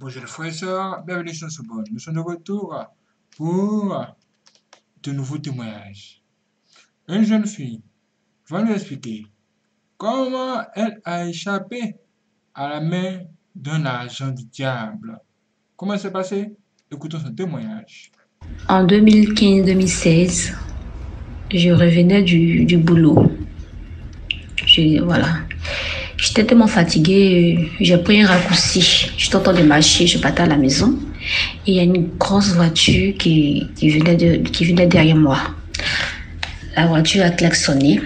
Bonjour les frères et sœurs, bienvenue sur ce bon. Nous sommes de retour pour de nouveaux témoignages. Une jeune fille va nous expliquer comment elle a échappé à la main d'un agent du diable. Comment c'est passé? Écoutons son témoignage. En 2015-2016, je revenais du, du boulot. Je, voilà. J'étais tellement fatiguée, j'ai pris un raccourci. J'étais en train de marcher, je partais à la maison. Et il y a une grosse voiture qui, qui, venait de, qui venait derrière moi. La voiture a klaxonné.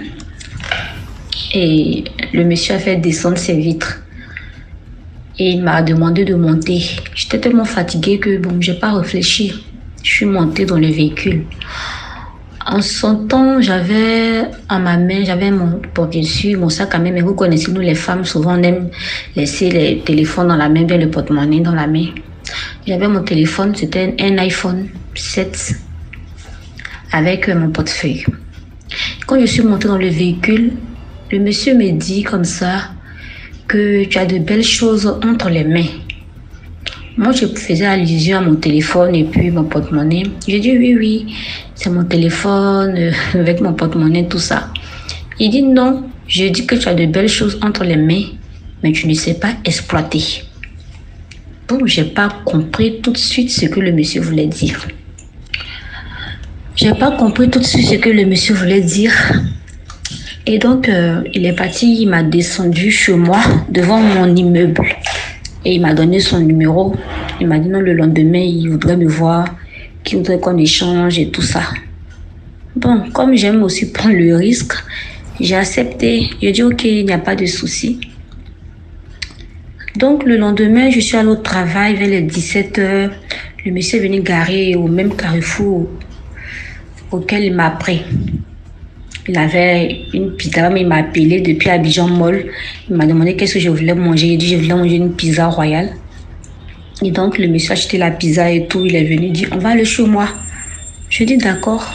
Et le monsieur a fait descendre ses vitres. Et il m'a demandé de monter. J'étais tellement fatiguée que bon, j'ai pas réfléchi. Je suis montée dans le véhicule. En son temps, j'avais à ma main, j'avais mon, bon, bien mon sac à main, mais vous connaissez, nous les femmes, souvent on aime laisser les téléphones dans la main, bien le porte-monnaie dans la main. J'avais mon téléphone, c'était un iPhone 7 avec mon portefeuille. Quand je suis montée dans le véhicule, le monsieur me dit comme ça que tu as de belles choses entre les mains. Moi, je faisais allusion à mon téléphone et puis mon porte-monnaie. J'ai dit oui, oui, c'est mon téléphone euh, avec mon porte-monnaie, tout ça. Il dit non, je dis que tu as de belles choses entre les mains, mais tu ne sais pas exploiter. Donc, j'ai pas compris tout de suite ce que le monsieur voulait dire. J'ai pas compris tout de suite ce que le monsieur voulait dire. Et donc, euh, il est parti, il m'a descendu chez moi, devant mon immeuble. Et il m'a donné son numéro. Il m'a dit non, le lendemain, il voudrait me voir, qu'il voudrait qu'on échange et tout ça. Bon, comme j'aime aussi prendre le risque, j'ai accepté. J'ai dit ok, il n'y a pas de souci. Donc le lendemain, je suis allée au travail vers les 17 heures. Le monsieur est venu garer au même carrefour auquel il m'a pris. Il avait une pizza, mais il m'a appelé depuis Abidjan Mall. Il m'a demandé qu'est-ce que je voulais manger. J'ai dit je voulais manger une pizza royale. Et donc le monsieur a acheté la pizza et tout. Il est venu dire on va aller chez moi. Je dis d'accord.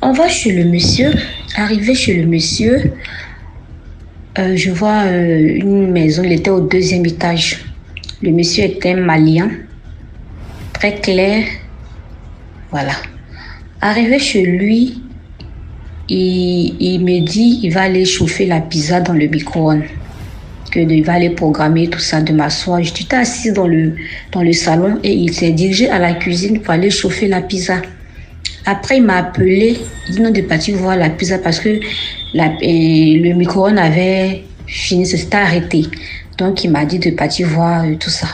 On va chez le monsieur. Arrivé chez le monsieur, euh, je vois euh, une maison. Il était au deuxième étage. Le monsieur était malien, très clair. Voilà. Arrivé chez lui, il, il me dit il va aller chauffer la pizza dans le micro-ondes. Que il va aller programmer tout ça de m'asseoir. J'étais assise dans le, dans le salon et il s'est dirigé à la cuisine pour aller chauffer la pizza. Après, il m'a appelé, il dit non de partir voir la pizza parce que la, le micro-ondes avait fini, c'était arrêté. Donc, il m'a dit de partir voir euh, tout ça.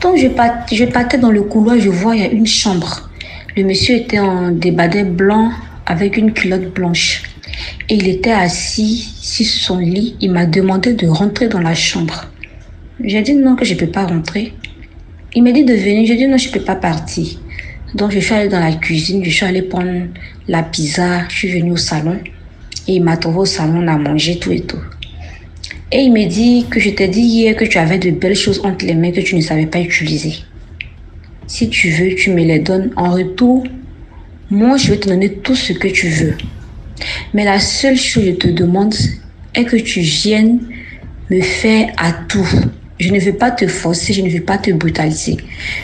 Donc, je, part, je partais dans le couloir, je vois, il y a une chambre. Le monsieur était en débardeur blanc avec une culotte blanche. Et il était assis sur son lit. Il m'a demandé de rentrer dans la chambre. J'ai dit non, que je ne peux pas rentrer. Il m'a dit de venir. J'ai dit non, je ne peux pas partir. Donc je suis allée dans la cuisine, je suis allée prendre la pizza, je suis venue au salon. Et il m'a trouvé au salon, on a mangé tout et tout. Et il me dit que je t'ai dit hier que tu avais de belles choses entre les mains que tu ne savais pas utiliser. Si tu veux, tu me les donnes. En retour, moi, je vais te donner tout ce que tu veux. Mais la seule chose que je te demande est que tu viennes me faire à tout. Je ne veux pas te forcer, je ne veux pas te brutaliser.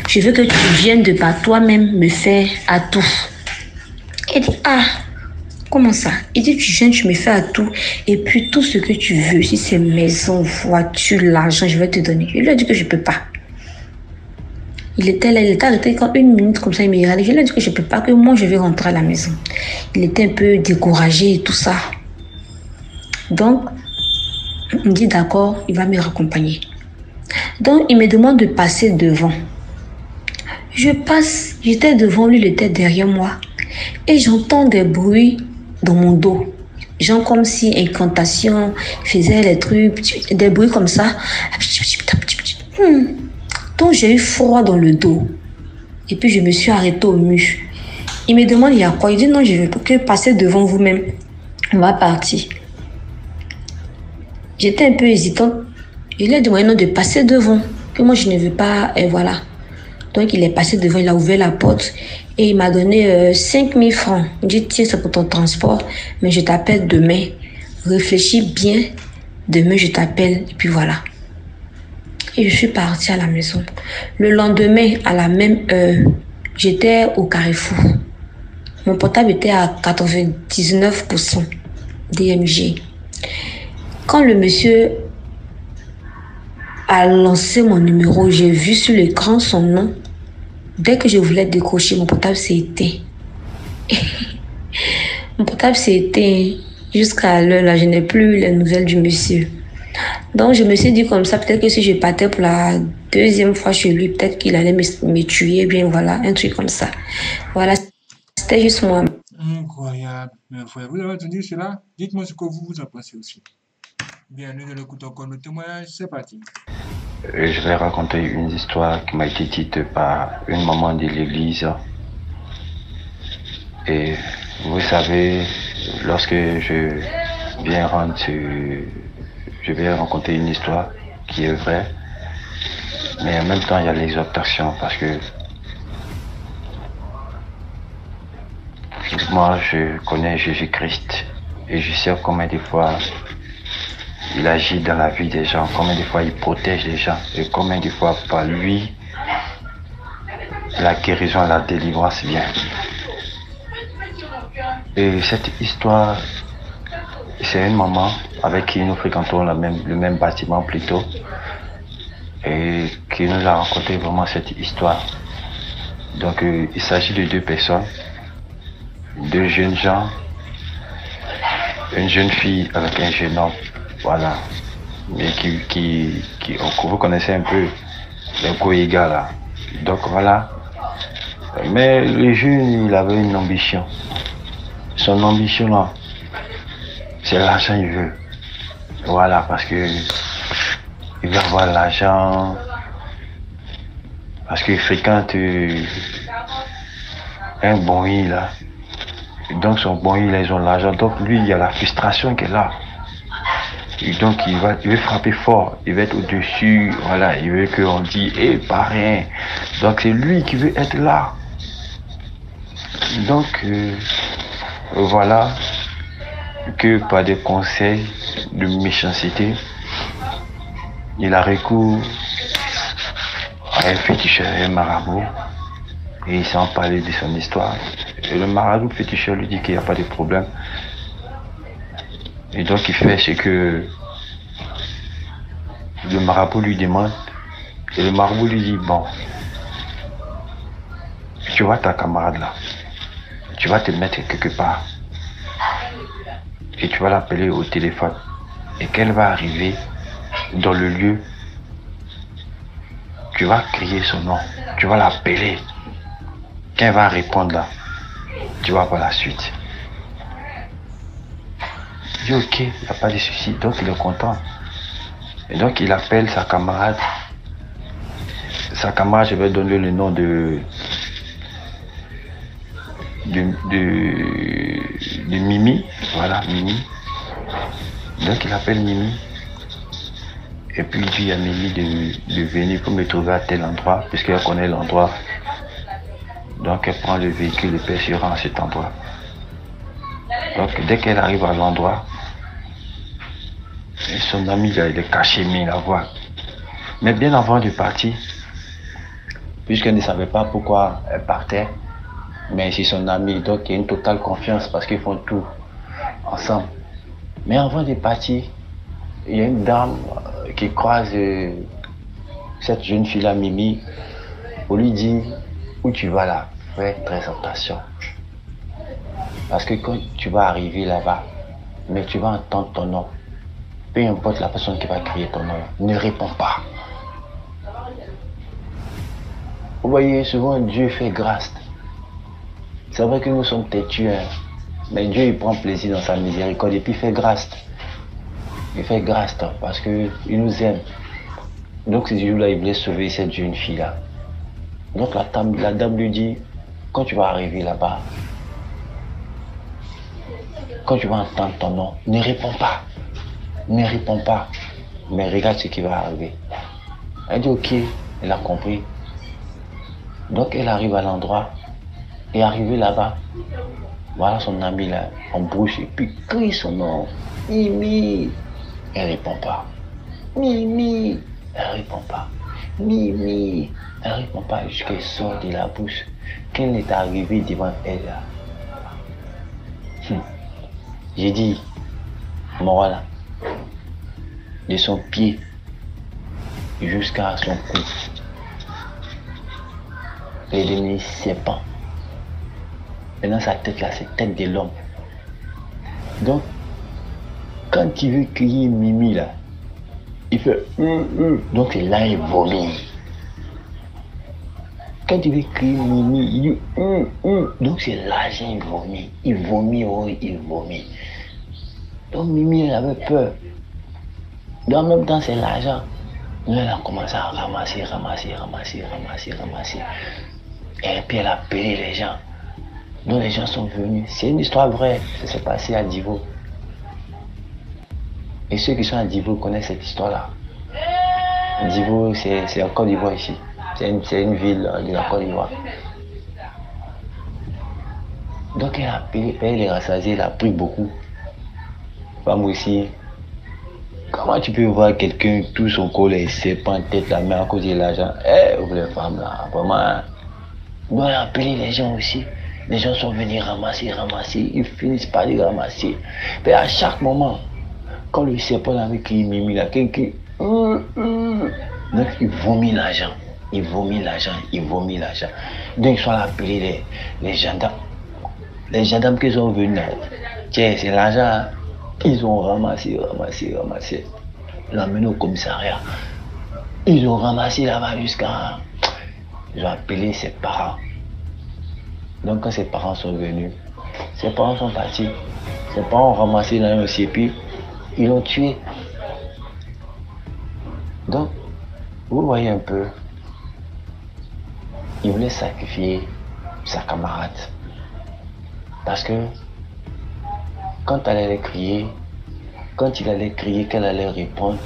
Je veux que tu viennes de par toi-même me faire à tout. Il dit, ah, comment ça? Il dit, tu viens, tu me fais à tout. Et puis tout ce que tu veux, si c'est maison, voiture, l'argent, je vais te donner. Je lui ai dit que je ne peux pas. Il était là, il était arrêté quand une minute comme ça, il me regardait. Je lui ai dit que je peux pas, que moi je vais rentrer à la maison. Il était un peu découragé et tout ça. Donc, il dit d'accord, il va me raccompagner. Donc, il me demande de passer devant. Je passe, j'étais devant lui, il était derrière moi. Et j'entends des bruits dans mon dos. Genre comme si incantation faisait les trucs, des bruits comme ça. Hmm. J'ai eu froid dans le dos. Et puis je me suis arrêtée au mur. Il me demande il y a quoi? Il dit non, je veux que passer devant vous-même. On va partir. J'étais un peu hésitante. Il a demandé non, de passer devant. Que moi je ne veux pas. Et voilà. Donc il est passé devant, il a ouvert la porte et il m'a donné euh, 5000 francs. Il dit tiens, c'est pour ton transport, mais je t'appelle demain. Réfléchis bien. Demain, je t'appelle. Et puis voilà. Et je suis partie à la maison. Le lendemain, à la même heure, j'étais au carrefour. Mon portable était à 99% DMG. Quand le monsieur a lancé mon numéro, j'ai vu sur l'écran son nom. Dès que je voulais décrocher, mon portable s'est éteint. mon portable s'est éteint. Jusqu'à l'heure là, je n'ai plus les nouvelles du monsieur. Donc je me suis dit comme ça, peut-être que si je partais pour la deuxième fois chez lui, peut-être qu'il allait me, me, tuer, bien voilà, un truc comme ça. Voilà, c'était juste moi. Incroyable, incroyable. Vous avez entendu cela? Dites-moi ce que vous vous en pensez aussi. Bienvenue dans le coup encore le témoignage, c'est parti. Je vais raconter une histoire qui m'a été dite par une maman de l'église. Et vous savez, lorsque je viens rendre, je vais raconter une histoire qui est vraie, mais en même temps il y a l'exhortation parce que moi je connais Jésus-Christ et je sais combien de fois il agit dans la vie des gens, combien de fois il protège les gens et combien de fois par lui la guérison, la délivrance vient. Et cette histoire, c'est une maman avec qui nous fréquentons le même, le même bâtiment plutôt et qui nous a raconté vraiment cette histoire. Donc euh, il s'agit de deux personnes, deux jeunes gens, une jeune fille avec un jeune homme, voilà, mais qui, qui, qui vous connaissez un peu le Goïga là. Donc voilà. Mais le jeune, il avait une ambition. Son ambition là, c'est l'argent qu'il veut. Voilà, parce que il veut avoir l'argent. Parce qu'il fréquente un bon île là. donc son bon île, ils ont l'argent. Donc lui, il y a la frustration qui est là. Et donc il va, il veut frapper fort, il veut être au-dessus, voilà, il veut qu'on dise, eh, pas rien. Donc c'est lui qui veut être là. Donc euh, voilà que par des conseils de méchanceté, il a recours à un féticheur, un marabout, et il s'en parlait de son histoire. Et le marabout féticheur lui dit qu'il n'y a pas de problème. Et donc il fait ce que le marabout lui demande. Et le marabout lui dit, bon, tu vois ta camarade là, tu vas te mettre quelque part. Et tu vas l'appeler au téléphone. Et qu'elle va arriver dans le lieu, tu vas crier son nom, tu vas l'appeler. Quand elle va répondre là, tu vas voir la suite. Il dit ok, il n'y a pas de souci, donc il est content. Et donc il appelle sa camarade. Sa camarade, je vais donner le nom de de, de, de Mimi. Voilà, Mimi. Donc il appelle Mimi. Et puis il dit à Mimi de, de venir pour me trouver à tel endroit, puisqu'elle connaît l'endroit. Donc elle prend le véhicule et rend à cet endroit. Donc dès qu'elle arrive à l'endroit, son ami là, il est caché, mais il la voit. Mais bien avant de partir, puisqu'elle ne savait pas pourquoi elle partait, mais c'est son ami, donc il y a une totale confiance parce qu'ils font tout ensemble. Mais avant de partir, il y a une dame euh, qui croise euh, cette jeune fille-là, Mimi, pour lui dire où tu vas là, fais très attention. Parce que quand tu vas arriver là-bas, mais tu vas entendre ton nom, peu importe la personne qui va crier ton nom, ne réponds pas. Vous voyez, souvent Dieu fait grâce. C'est vrai que nous sommes têtus, hein. mais Dieu il prend plaisir dans sa miséricorde et puis il fait grâce. Il fait grâce parce qu'il nous aime. Donc ce jour-là, il voulait sauver cette jeune fille-là. Donc la dame, la dame lui dit, quand tu vas arriver là-bas, quand tu vas entendre ton nom, ne réponds pas. Ne réponds pas. Mais regarde ce qui va arriver. Elle dit ok, elle a compris. Donc elle arrive à l'endroit. Et arrivée là-bas, voilà son ami là, en bouche, et puis crie son nom. Mimi. Elle répond pas. Mimi. Elle répond pas. Mimi, elle répond pas jusqu'à sort de la bouche. Qu'elle est arrivée devant elle là. Hum. J'ai dit, voilà, de son pied jusqu'à son cou. Sait pas. Et dans sa tête là, c'est tête de l'homme. Donc, quand tu veux crier Mimi là, il fait hum, hum. donc c'est là il vomit. Quand tu veux crier Mimi, il dit hum, donc c'est là il vomit. Il vomit, oh, il vomit. Donc Mimi elle avait peur. Dans le même temps c'est l'argent. Elle a commencé à ramasser, ramasser, ramasser, ramasser, ramasser. Et puis elle a appelé les gens. Donc les gens sont venus. C'est une histoire vraie. Ça s'est passé à Divo. Et ceux qui sont à Divo connaissent cette histoire-là. Divo, c'est en Côte d'Ivoire ici. C'est une, ville de la Côte d'Ivoire. Donc elle a appelé, elle est rassasiée, elle a pris beaucoup. Femme aussi. Comment tu peux voir quelqu'un, tout son ses en tête, la main à cause de l'argent? Eh, vous les femmes là, vraiment. Donc elle a appelé les gens aussi. Les gens sont venus ramasser, ramasser, ils finissent par les ramasser. Mais à chaque moment, quand le serpent avec qui mimi là, quelqu'un, donc il vomit l'argent, il vomit l'argent, il vomit l'argent. Donc ils sont appelés les, les gendarmes. Les gendarmes qui sont venus tiens, c'est l'argent, hein. ils ont ramassé, ramassé, ramassé. L'amené au commissariat. Ils ont ramassé là-bas jusqu'à. Ils ont appelé ses parents. Donc quand ses parents sont venus, ses parents sont partis. Ses parents ont ramassé l'argent aussi et puis ils l'ont tué. Donc, vous voyez un peu, il voulait sacrifier sa camarade. Parce que quand elle allait crier, quand il allait crier, qu'elle allait répondre,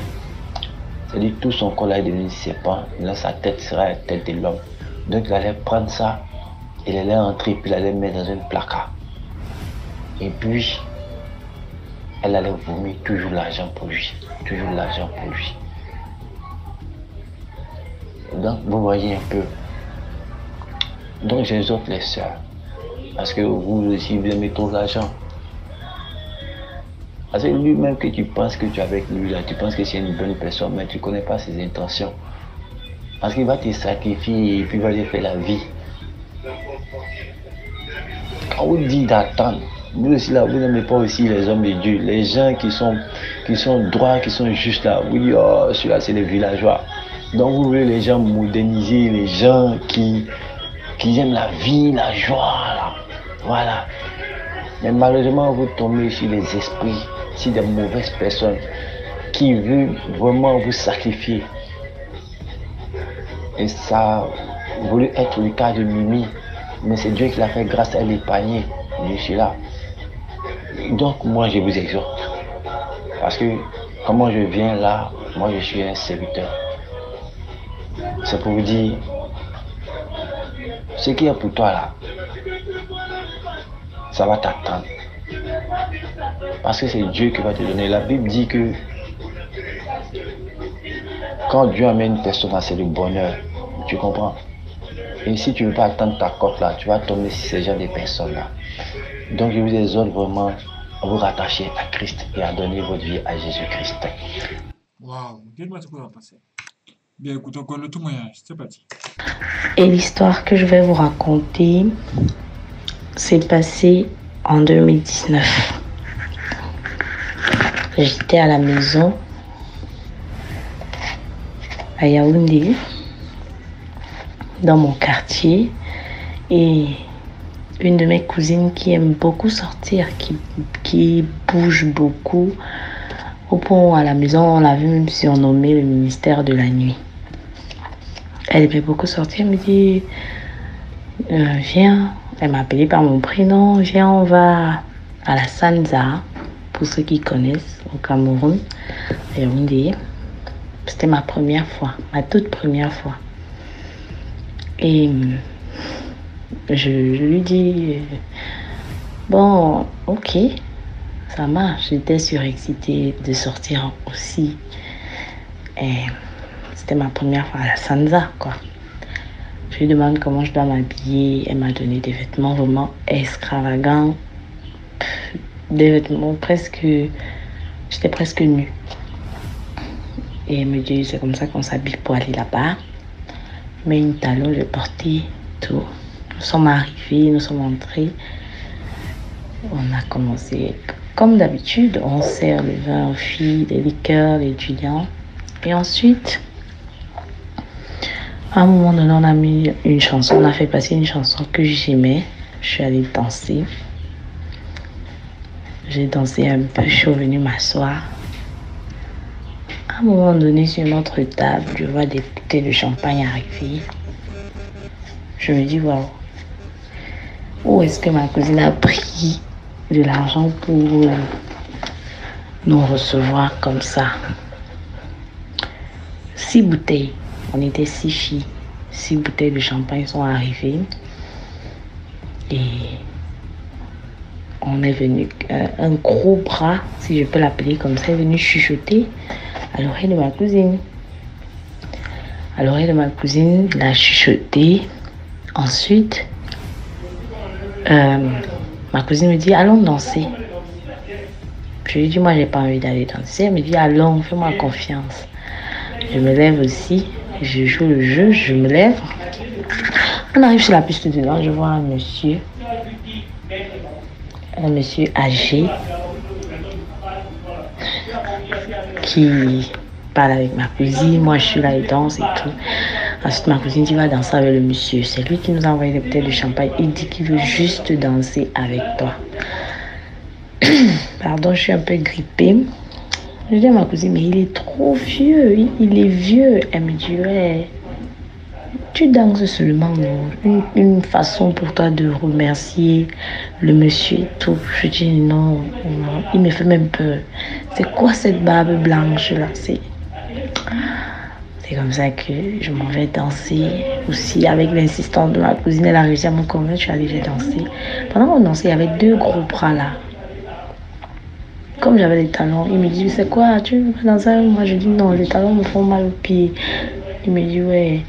c'est-à-dire tout son corps allait devenir serpent, là sa tête serait la tête de l'homme. Donc il allait prendre ça, il allait entrer, puis il allait mettre dans un placard. Et puis, elle allait vomir toujours l'argent pour lui. Toujours l'argent pour lui. Donc, vous voyez un peu. Donc, j'exhorte les sœurs. Parce que vous aussi, vous aimez trop l'argent. Parce que lui-même que tu penses que tu es avec lui, là, tu penses que c'est une bonne personne, mais tu ne connais pas ses intentions. Parce qu'il va te sacrifier et puis il va te faire la vie. Quand vous dit d'attendre, vous aussi là, vous n'aimez pas aussi les hommes de Dieu, les gens qui sont, qui sont droits, qui sont justes là. Vous dites, oh, celui-là, c'est les villageois. Donc vous voulez les gens moderniser, les gens qui, qui aiment la vie, la joie, là. Voilà. Mais malheureusement, vous tombez sur les esprits, sur des mauvaises personnes qui veulent vraiment vous sacrifier. Et ça voulu être le cas de Mimi, mais c'est Dieu qui l'a fait grâce à l'épargner. Suis là. Donc moi je vous exhorte. Parce que comment je viens là, moi je suis un serviteur. C'est pour vous dire, ce qui est pour toi là, ça va t'attendre. Parce que c'est Dieu qui va te donner. La Bible dit que quand Dieu amène une personne, c'est le bonheur. Tu comprends? Et si tu ne veux pas attendre ta cote là, tu vas tomber sur ces gens des personnes là. Donc je vous exhorte vraiment à vous rattacher à Christ et à donner votre vie à Jésus-Christ. Waouh, dis-moi ce qu'on va passer? Bien, écoute, on connaît tout témoignage. C'est parti. Et l'histoire que je vais vous raconter s'est passée en 2019. J'étais à la maison à Yaoundé, dans mon quartier, et une de mes cousines qui aime beaucoup sortir, qui, qui bouge beaucoup. Au point à la maison, on l'avait même surnommé le ministère de la nuit. Elle aimait beaucoup sortir, elle me dit, euh, viens, elle m'a appelé par mon prénom, viens, on va à la Sanza, pour ceux qui connaissent, au Cameroun, C'était ma première fois, ma toute première fois. Et je, lui dis, bon, ok, ça marche. J'étais surexcitée de sortir aussi. Et c'était ma première fois à la Sansa, quoi. Je lui demande comment je dois m'habiller. Elle m'a donné des vêtements vraiment extravagants. Des vêtements presque. J'étais presque nue. Et elle me dit c'est comme ça qu'on s'habille pour aller là-bas. Mais une talon, je portais tout. Nous sommes arrivés, nous sommes entrés. On a commencé comme d'habitude. On sert le vin aux filles, les liqueurs, les étudiants. Et ensuite, à un moment donné, on a mis une chanson, on a fait passer une chanson que j'aimais. Je suis allée danser. J'ai dansé un peu, je suis revenue m'asseoir. À un moment donné, sur notre table, je vois des bouteilles de champagne arriver. Je me dis, waouh, où est-ce que ma cousine a pris de l'argent pour nous recevoir comme ça? Six bouteilles. On était six filles. Six bouteilles de champagne sont arrivées. Et on est venu, euh, un gros bras, si je peux l'appeler comme ça, est venu chuchoter à l'oreille de ma cousine. À l'oreille de ma cousine, il a chuchoté. Ensuite, euh, ma cousine me dit, allons danser. Je lui dis, moi, j'ai pas envie d'aller danser. Elle me dit, allons, fais-moi confiance. Je me lève aussi, je joue le jeu, je me lève. On arrive sur la piste de danse, je vois un monsieur, un monsieur âgé qui parle avec ma cousine. Moi, je suis là et danse et tout. Ensuite, ma cousine dit va danser avec le monsieur. C'est lui qui nous a envoyé des bouteilles de champagne. Il dit qu'il veut juste danser avec toi. Pardon, je suis un peu grippée. Je dis à ma cousine, mais il est trop vieux. Il, il est vieux. Elle me dit, ouais, tu danses seulement, une, une, façon pour toi de remercier le monsieur et tout. Je dis non, non, il me fait même peur. C'est quoi cette barbe blanche là? C'est comme ça que je m'en vais danser aussi avec l'insistance de ma cousine. Elle a réussi à me convaincre, je suis allée danser. Pendant qu'on dansait, il y avait deux gros bras là. Comme j'avais les talons, il me dit C'est quoi? Tu veux danser moi? Je dis Non, les talons me font mal aux pieds. Il me dit Ouais.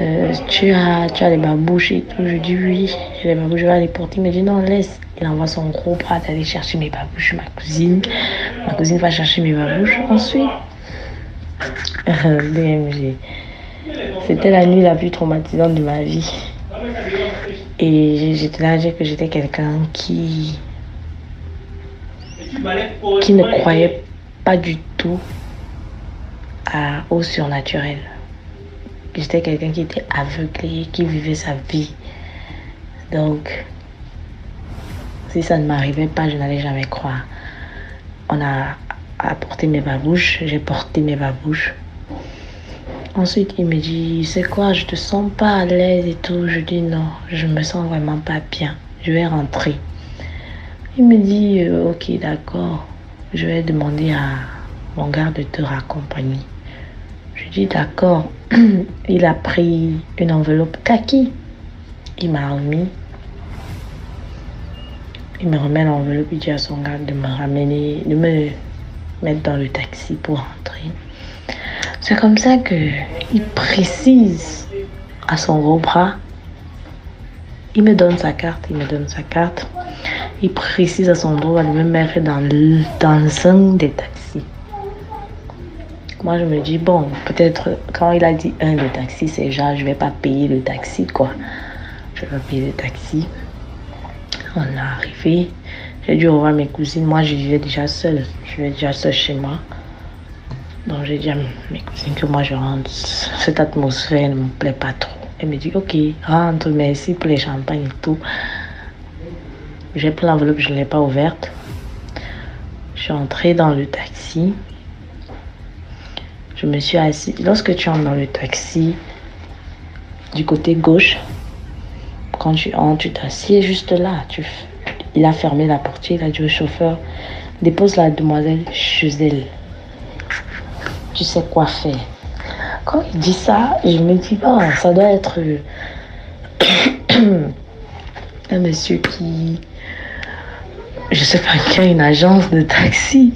Euh, tu, as, tu as les babouches et tout. Je dis oui, j'ai les babouches, je vais aller porter. Il me dit non, laisse. Il envoie son gros bras d'aller chercher mes babouches, ma cousine. Ma cousine va chercher mes babouches. Ensuite. C'était la nuit la plus traumatisante de ma vie. Et j'étais là à dire que j'étais quelqu'un qui, qui ne croyait pas du tout à, au surnaturel. J'étais quelqu'un qui était aveuglé, qui vivait sa vie. Donc, si ça ne m'arrivait pas, je n'allais jamais croire. On a apporté mes babouches, j'ai porté mes babouches. Ensuite, il me dit, c'est quoi, je te sens pas à l'aise et tout. Je dis non, je me sens vraiment pas bien. Je vais rentrer. Il me dit, euh, ok, d'accord. Je vais demander à mon gars de te raccompagner. Je dis d'accord. Il a pris une enveloppe kaki. Il m'a remis. Il me remet l'enveloppe. Il dit à son gars de me ramener, de me mettre dans le taxi pour rentrer. C'est comme ça que il précise à son gros bras. Il me donne sa carte, il me donne sa carte. Il précise à son droit de me mettre dans, le, dans des taxis. Moi, je me dis, bon, peut-être quand il a dit un de taxi, c'est genre, je vais pas payer le taxi, quoi. Je vais payer le taxi. On est arrivé. J'ai dû revoir mes cousines. Moi, je vivais déjà seule. Je vivais déjà seule chez moi. Donc, j'ai dit à mes cousines que moi, je rentre. Cette atmosphère ne me plaît pas trop. Elle me dit, ok, rentre, merci pour les champagnes et tout. J'ai pris l'enveloppe, je ne l'ai pas ouverte. Je suis entrée dans le taxi. Je me suis assise. Lorsque tu entres dans le taxi, du côté gauche, quand tu entres, tu t'assieds juste là. Tu... Il a fermé la portière, il a dit au chauffeur, dépose la demoiselle chez elle. Tu sais quoi faire. Quand il dit ça, je me dis, oh, ça doit être un monsieur qui, je sais pas, qui a une agence de taxi.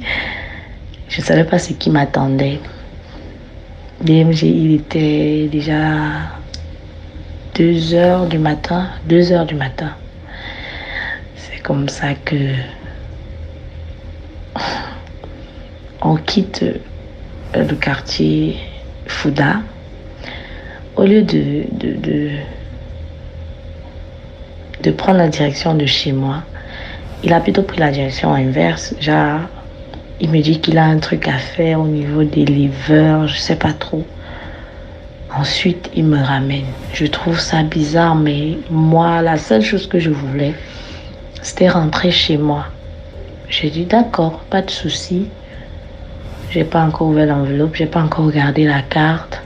Je ne savais pas ce qui m'attendait. DMG, il était déjà 2 heures du matin. 2 heures du matin. C'est comme ça que on quitte le quartier Fouda. Au lieu de, de, de, prendre la direction de chez moi, il a plutôt pris la direction inverse. Il me dit qu'il a un truc à faire au niveau des liveurs, je sais pas trop. Ensuite, il me ramène. Je trouve ça bizarre, mais moi, la seule chose que je voulais, c'était rentrer chez moi. J'ai dit d'accord, pas de souci. J'ai pas encore ouvert l'enveloppe, j'ai pas encore regardé la carte.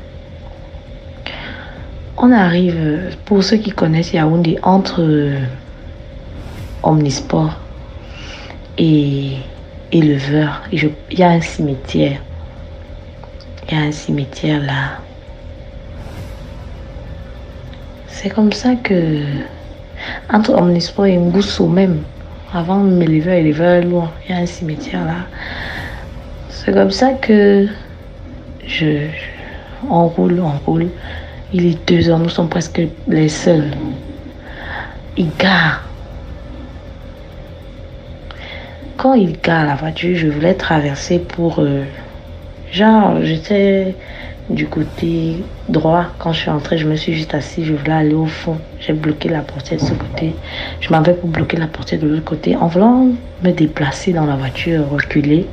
On arrive, pour ceux qui connaissent Yaoundé, entre euh, Omnisport et éleveur. Il y a un cimetière. Il y a un cimetière là. C'est comme ça que, entre Omnisport et Ngousso même, avant et l'éleveur loin, il y a un cimetière là. C'est comme ça que je, on roule, on roule. Il est deux heures, nous sommes presque les seuls. Il gare. Quand il gare la voiture, je voulais traverser pour... euh, genre, j'étais du côté droit. Quand je suis entrée, je me suis juste assise, je voulais aller au fond. J'ai bloqué la portière de ce côté. Je m'avais pour bloquer la portière de l'autre côté. En voulant me déplacer dans la voiture, reculer,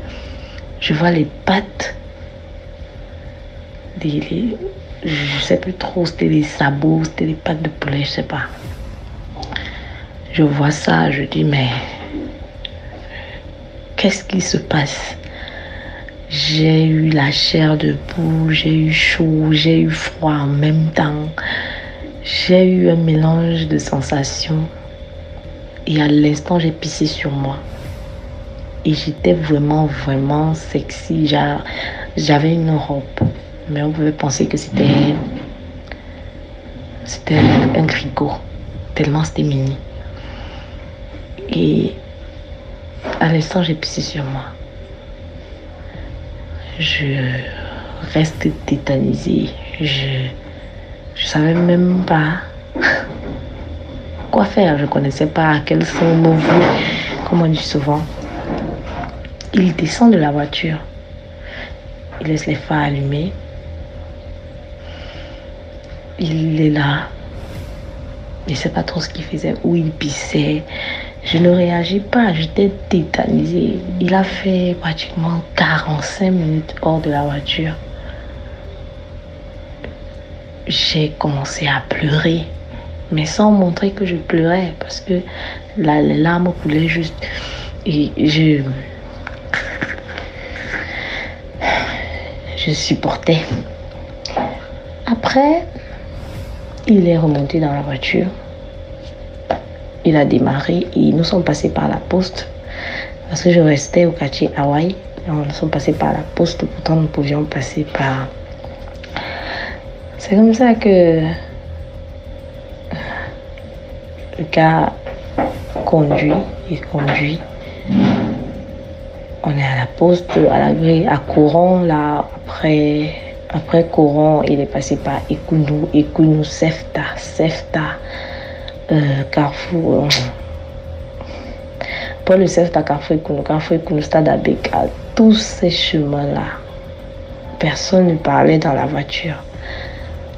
je vois les pattes des... les- je sais plus trop, c'était des sabots, c'était des pattes de poulet, je sais pas. Je vois ça, je dis, mais qu'est-ce qui se passe? J'ai eu la chair de poule, j'ai eu chaud, j'ai eu froid en même temps. J'ai eu un mélange de sensations. Et à l'instant, j'ai pissé sur moi. Et j'étais vraiment, vraiment sexy. J'a- J'avais une robe. Mais on pouvait penser que c'était. C'était un grigot. Tellement c'était mini. Et à l'instant, j'ai pissé sur moi. Je reste tétanisée. Je. Je savais même pas quoi faire. Je connaissais pas quels sont nos voeux, comme on dit souvent. Il descend de la voiture. Il laisse les phares allumés. Il est là. Je ne sais pas trop ce qu'il faisait, où il pissait. Je ne réagis pas, j'étais tétanisée. Il a fait pratiquement 45 minutes hors de la voiture. J'ai commencé à pleurer, mais sans montrer que je pleurais, parce que la, les larmes coulaient juste. Et je. Je supportais. Après, il est remonté dans la voiture. Il a démarré et nous sommes passés par la poste. Parce que je restais au quartier Hawaï. Nous sommes passés par la poste, pourtant nous pouvions passer par. C'est comme ça que le gars conduit et conduit. On est à la poste, à la grille, à courant, là, après, après courant, il est passé par Ekounou, Ekounou, Sefta, Sefta, euh, Carrefour. euh, Pas le Sefta, Carrefour, Ekounou, Carrefour, Ekounou, Stade Abeka, tous ces chemins-là. Personne ne parlait dans la voiture.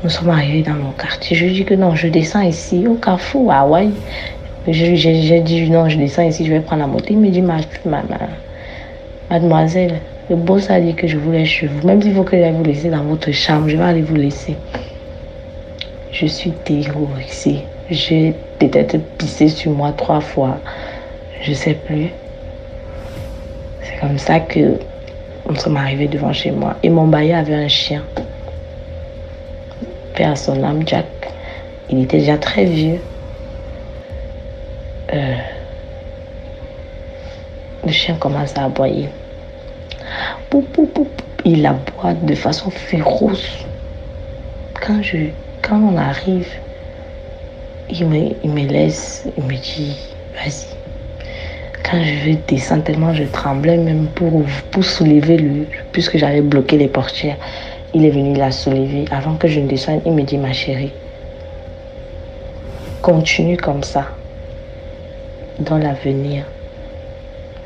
Nous sommes arrivés dans mon quartier. Je dis que non, je descends ici, au Carrefour, à Hawaï. J'ai dit non, je descends ici, je vais prendre la moto. Il me dit, ma, ma, ma- mademoiselle, le boss a dit que je vous laisse chez vous. Même s'il faut que j'aille vous laisser dans votre chambre, je vais aller vous laisser. Je suis terrorisée. J'ai peut-être pissé sur moi trois fois. Je sais plus. C'est comme ça que nous sommes arrivés devant chez moi. Et mon bailleur avait un chien. Père à son âme, Jack. Il était déjà très vieux. Euh, le chien commence à aboyer. Il aboie de façon féroce. Quand, je, quand on arrive, il me, laisse, il me dit, vas-y. Quand je vais descendre, tellement je tremblais même pour, pour soulever le, puisque j'avais bloqué les portières. Il est venu la soulever. Avant que je ne descende, il me dit, ma chérie, continue comme ça. Dans l'avenir,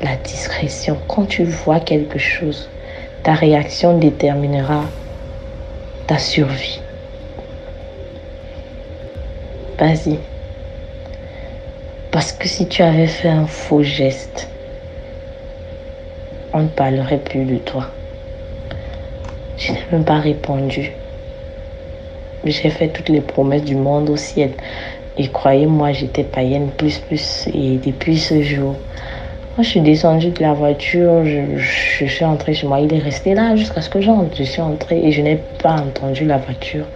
la discrétion, quand tu vois quelque chose, ta réaction déterminera ta survie. Vas-y. Parce que si tu avais fait un faux geste, on ne parlerait plus de toi. Je n'ai même pas répondu. J'ai fait toutes les promesses du monde au ciel. Et croyez-moi, j'étais païenne plus plus. Et depuis ce jour, je suis descendue de la voiture, je, suis entrée chez moi. Il est resté là jusqu'à ce que j'entre. Je suis entrée et je n'ai pas entendu la voiture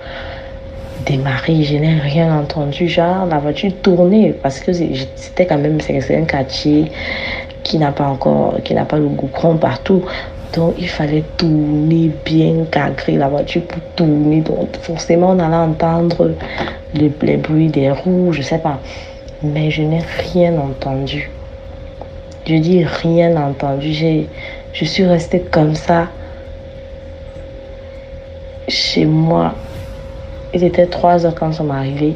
démarrer. Je n'ai rien entendu. Genre, la voiture tournait parce que c'était quand même un quartier qui n'a pas encore, qui n'a pas le goudron partout. Donc, il fallait tourner bien, cadrer la voiture pour tourner. Donc, forcément, on allait entendre les, bruits des roues, je sais pas. Mais je n'ai rien entendu. Je dis rien entendu. Je suis restée comme ça chez moi. Il était 3 heures quand ça m'est arrivé.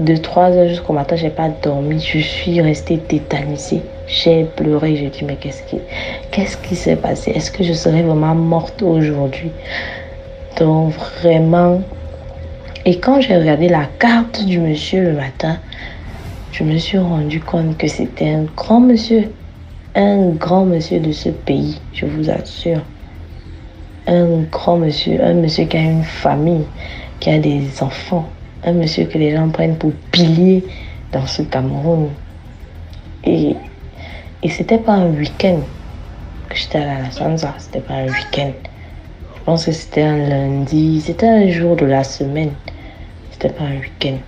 De 3 heures jusqu'au matin, j'ai pas dormi. Je suis restée tétanisée. J'ai pleuré. J'ai dit, mais qu'est-ce qui, qu'est-ce qui s'est passé? Est-ce que je serais vraiment morte aujourd'hui? Donc, vraiment. Et quand j'ai regardé la carte du monsieur le matin, je me suis rendu compte que c'était un grand monsieur un grand monsieur de ce pays, je vous assure. Un grand monsieur, un monsieur qui a une famille, qui a des enfants, un monsieur que les gens prennent pour pilier dans ce Cameroun. Et, et c'était pas un week-end que j'étais à la Sansa, c'était pas un week-end. Je pense que c'était un lundi, c'était un jour de la semaine, c'était pas un week-end.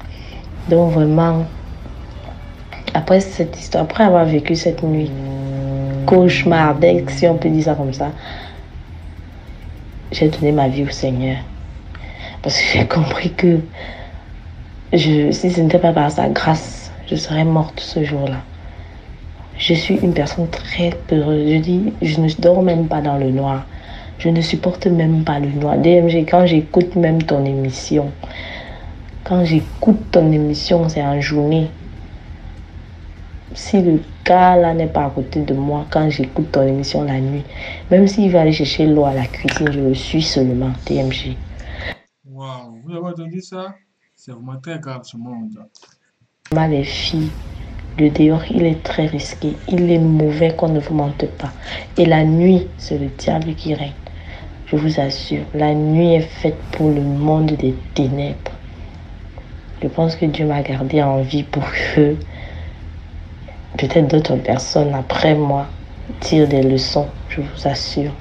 Donc vraiment, après cette histoire, après avoir vécu cette nuit, cauchemardesque, si on peut dire ça comme ça, j'ai donné ma vie au Seigneur. Parce que j'ai compris que je, si ce n'était pas par sa grâce, je serais morte ce jour-là. Je suis une personne très peureuse. Je dis, je ne dors même pas dans le noir. Je ne supporte même pas le noir. DMG, quand j'écoute même ton émission, quand j'écoute ton émission, c'est en journée si le gars là n'est pas à côté de moi quand j'écoute ton émission la nuit, même s'il va aller chercher l'eau à la cuisine, je le suis seulement, TMG. Waouh, vous avez entendu ça? C'est vraiment très grave ce monde. Les filles, le dehors, il est très risqué. Il est mauvais qu'on ne vous mente pas. Et la nuit, c'est le diable qui règne. Je vous assure, la nuit est faite pour le monde des ténèbres. Je pense que Dieu m'a gardé en vie pour que peut-être d'autres personnes après moi tirent des leçons, je vous assure.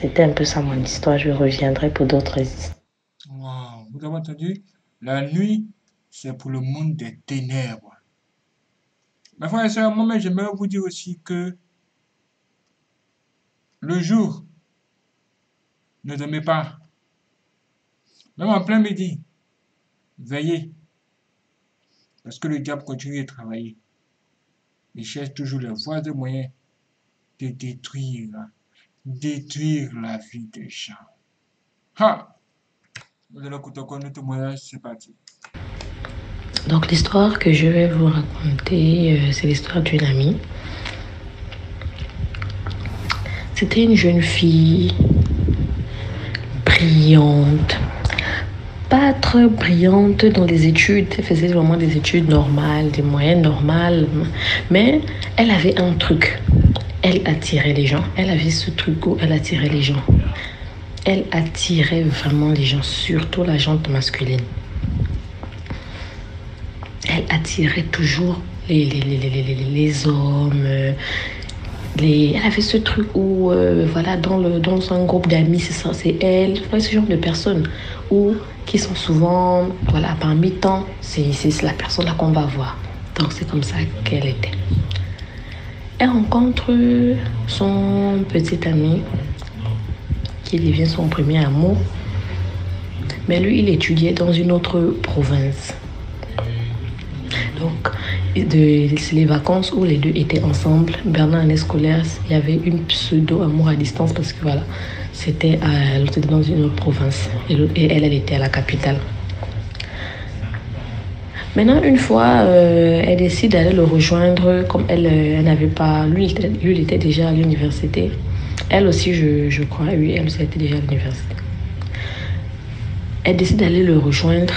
C'était un peu ça mon histoire, je reviendrai pour d'autres histoires. Vous avez entendu? La nuit, c'est pour le monde des ténèbres. Mais frère et sœurs, moi j'aimerais vous dire aussi que le jour, ne dormez pas. Même en plein midi, veillez. Parce que le diable continue de travailler. Il cherche toujours les voies et moyens de détruire, détruire la vie des gens. Ha! Donc l'histoire que je vais vous raconter, euh, c'est l'histoire d'une amie. C'était une jeune fille brillante, pas très brillante dans les études. Elle faisait vraiment des études normales, des moyennes normales. Mais elle avait un truc. Elle attirait les gens. Elle avait ce truc où elle attirait les gens. Elle attirait vraiment les gens, surtout la gente masculine. Elle attirait toujours les, les, les, les hommes. Les, elle avait ce truc où, euh, voilà, dans, le, dans un groupe d'amis, c'est ça, c'est elle, ce genre de personnes. Où qui sont souvent, voilà, parmi tant, c'est la personne là qu'on va voir. Donc c'est comme ça qu'elle était. Elle rencontre son petit ami qui devient son premier amour. Mais lui, il étudiait dans une autre province. Donc, c'est les vacances où les deux étaient ensemble. Bernard année scolaire, il y avait une pseudo-amour à distance parce que voilà, C'était dans une autre province et elle, elle était à la capitale. Maintenant, une fois, euh, elle décide d'aller le rejoindre, comme elle, euh, elle n'avait pas... Lui, il était, lui, était déjà à l'université. Elle aussi, je, je crois, oui, elle aussi était déjà à l'université. Elle décide d'aller le rejoindre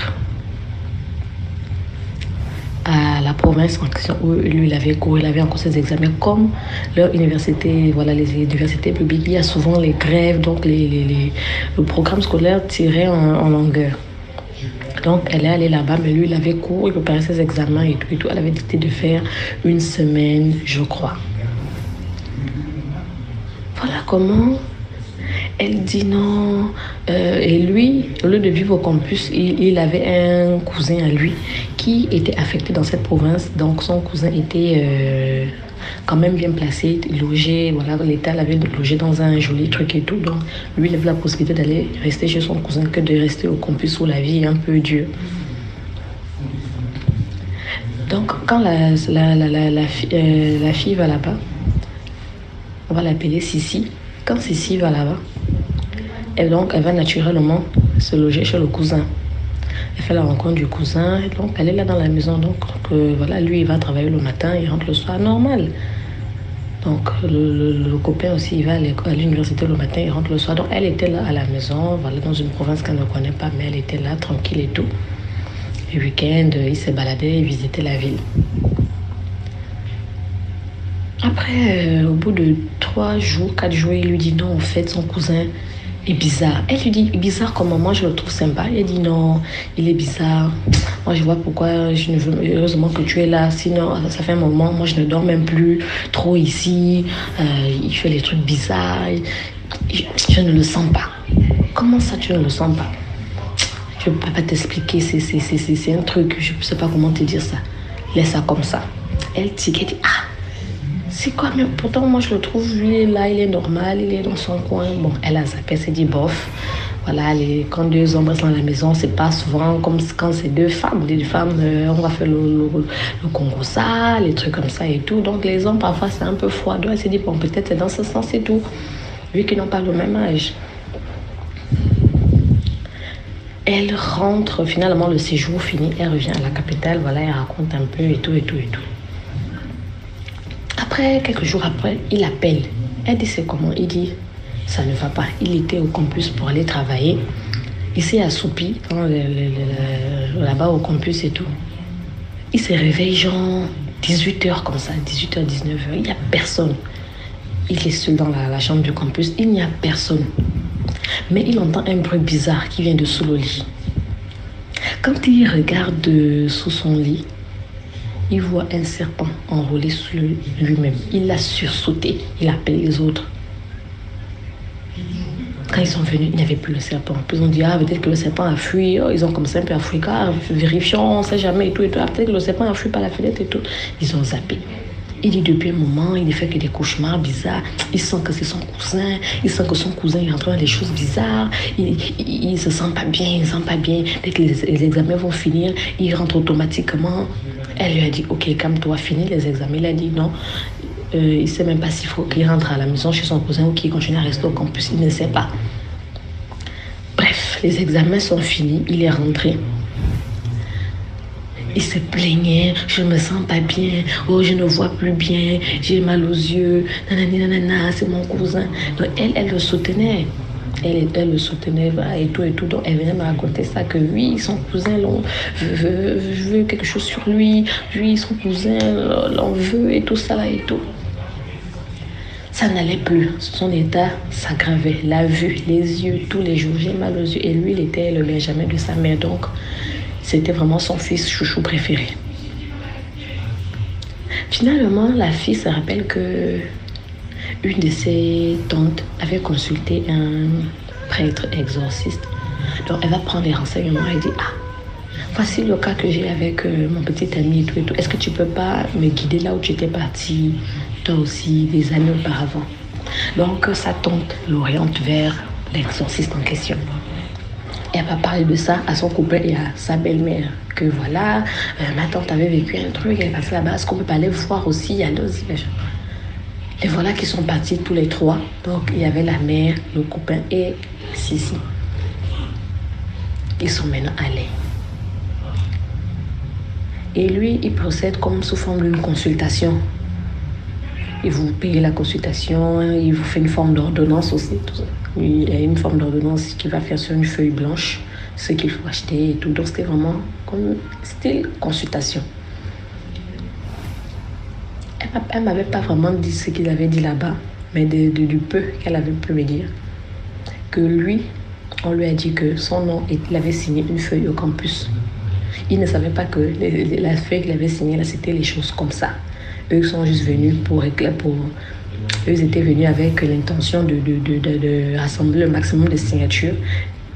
à la province en question où lui il avait cours, il avait encore ses examens. Comme leur université, voilà, les universités publiques, il y a souvent les grèves, donc les, les- le programme scolaire tirait en longueur. Donc elle est allée là-bas, mais lui il avait cours, il préparait ses examens et tout, et tout. Elle avait décidé de faire une semaine, je crois. Voilà comment elle dit non. Euh, et lui, au lieu de vivre au campus, il, il avait un cousin à lui qui était affecté dans cette province. Donc son cousin était euh, quand même bien placé, logé. Voilà, l'État l'avait logé dans un joli truc et tout. Donc lui, il avait la possibilité d'aller rester chez son cousin que de rester au campus où la vie est un peu dure. Donc quand la, la, la, la, euh, fille va là-bas, on va l'appeler Sissi. Quand Sissi va là-bas, donc elle va naturellement se loger chez le cousin. Elle fait la rencontre du cousin, donc elle est là dans la maison. Donc voilà, lui il va travailler le matin, il rentre le soir, normal. Donc le, copain aussi, il va à l'université le matin, il rentre le soir. Donc elle était là à la maison, voilà, dans une province qu'elle ne connaît pas, mais elle était là tranquille et tout. Le week-end, il s'est baladé, il visitait la ville. Après, euh, au bout de trois jours, quatre jours, il lui dit non, en fait, son cousin est bizarre. Elle lui dit, bizarre comment moi je le trouve sympa? Il dit non, il est bizarre. Moi je vois pourquoi je ne veux. Heureusement que tu es là, sinon ça fait un moment, moi je ne dors même plus trop ici. Euh, il fait des trucs bizarres. Je, ne le sens pas. Comment ça tu ne le sens pas? Je ne peux pas t'expliquer, c'est- un truc, je ne sais pas comment te dire ça. Laisse ça comme ça. Elle tique, elle ah c'est quoi Mais pourtant, moi, je le trouve, lui, là, il est normal, il est dans son coin. Bon, elle a zappé, elle s'est dit, bof. Voilà, les, quand deux hommes restent dans la maison, c'est pas souvent comme quand c'est deux femmes. Des femmes, euh, on va faire le, le, le congosa, les trucs comme ça et tout. Donc, les hommes, parfois, c'est un peu froid. Donc, elle s'est dit, bon, peut-être c'est dans ce sens et tout. Vu qu'ils n'ont pas le même âge. Elle rentre, finalement, le séjour fini, elle revient à la capitale, voilà, elle raconte un peu et tout, et tout, et tout. Quelques jours après, il appelle. Elle dit c'est comment? Il dit ça ne va pas. Il était au campus pour aller travailler. Il s'est assoupi là-bas au campus et tout. Il se réveille genre 18h comme ça, 18h, 19h. Il n'y a personne. Il est seul dans la, la chambre du campus. Il n'y a personne. Mais il entend un bruit bizarre qui vient de sous le lit. Quand il regarde euh, sous son lit, il voit un serpent enroulé sur lui-même. Il l'a sursauté. Il appelle les autres. Quand ils sont venus, il n'y avait plus le serpent. Puis ils ont dit, ah, peut-être que le serpent a fui. Oh, Ils ont comme ça un peu à fuir. Ah, vérifions, on ne sait jamais et tout et tout. Ah, peut-être que le serpent a fui par la fenêtre et tout. Ils ont zappé. Il dit depuis un moment, il ne fait que des cauchemars bizarres. Il sent que c'est son cousin. Il sent que son cousin est en train de faire des choses bizarres. Il, il se sent pas bien, il ne se sent pas bien. Dès que les, les examens vont finir, il rentre automatiquement. Elle lui a dit, ok, calme-toi, finis les examens. Il a dit non. Euh, il ne sait même pas s'il faut qu'il rentre à la maison chez son cousin ou qu'il continue à rester au campus. Il ne sait pas. Bref, les examens sont finis. Il est rentré. Il se plaignait, je ne me sens pas bien, oh je ne vois plus bien, j'ai mal aux yeux, nanana, c'est mon cousin. Donc elle, elle le soutenait. Elle, elle le soutenait et tout et tout. Donc elle venait me raconter ça que oui, son cousin l'en veut, quelque chose sur lui, lui, son cousin l'en veut et tout ça et tout. Ça n'allait plus. Son état s'aggravait. La vue, les yeux, tous les jours. J'ai mal aux yeux. Et lui, il était le benjamin de sa mère. Donc, c'était vraiment son fils chouchou préféré. Finalement, la fille se rappelle que une de ses tantes avait consulté un prêtre exorciste. Donc, elle va prendre les renseignements et dit Ah, voici le cas que j'ai avec euh, mon petit ami et tout et tout. Est-ce que tu peux pas me guider là où tu étais parti, toi aussi, des années auparavant? Donc, sa tante l'oriente vers l'exorciste en question. Elle va parler de ça à son copain et à sa belle-mère. Que voilà, euh, ma tante avait vécu un truc, elle est passée là-bas. Est-ce qu'on peut pas aller voir aussi Il y a Et voilà qu'ils sont partis tous les trois. Donc, il y avait la mère, le copain et Sissi. Ils sont maintenant allés. Et lui, il procède comme sous forme d'une consultation. Il vous paye la consultation, il vous fait une forme d'ordonnance aussi. Tout ça. Il y a une forme d'ordonnance qui va faire sur une feuille blanche ce qu'il faut acheter et tout. Donc c'était vraiment comme style consultation. Elle ne m'avait pas vraiment dit ce qu'il avait dit là-bas, mais de, du peu qu'elle avait pu me dire. Que lui, on lui a dit que son nom, il avait signé une feuille au campus. Il ne savait pas que la feuille qu'il avait signée, c'était les choses comme ça. Eux sont juste venus pour, pour eux étaient venus avec l'intention de, de- de rassembler le maximum de signatures.